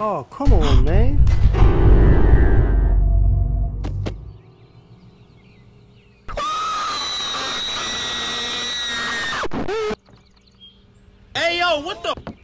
Oh, come on, man. Hey, yo, what the?